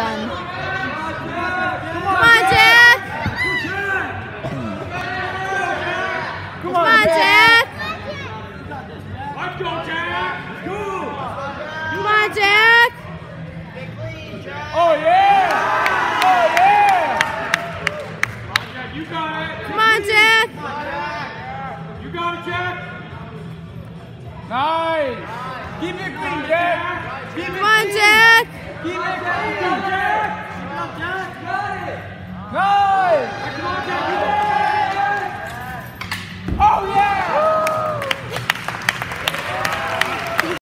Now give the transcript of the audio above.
done. Come on, Jack! Come on, Jack! Let's go, Jack! Come on, Jack! Oh, yeah! Oh, yeah! You got it! Come on, Jack! You got it, Jack! Nice! Keep it clean, Jack! Keep it Come on, Jack!